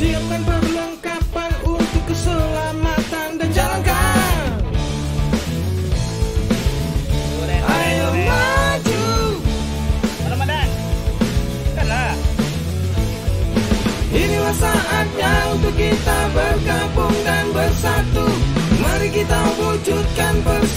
Siapkan perlengkapan untuk keselamatan dan jalankan. Ayo maju. Ramadan. Kalah Inilah saatnya untuk kita bergabung dan bersatu. Mari kita wujudkan bersatu.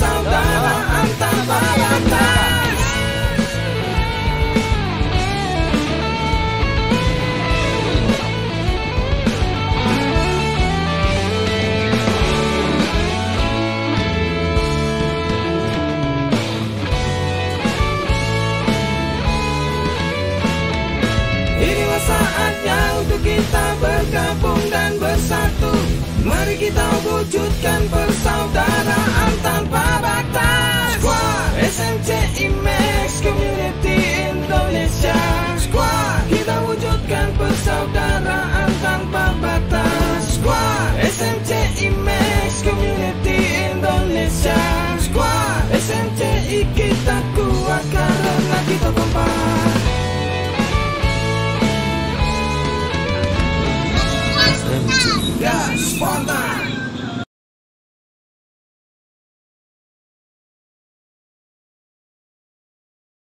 Mari kita wujudkan persaudaraan tanpa batas. Squad. SMC IMEX Community Indonesia. Squad. Kita wujudkan persaudaraan tanpa batas. Squad. SMC IMEX Community Indonesia. Squad. SMC kita ku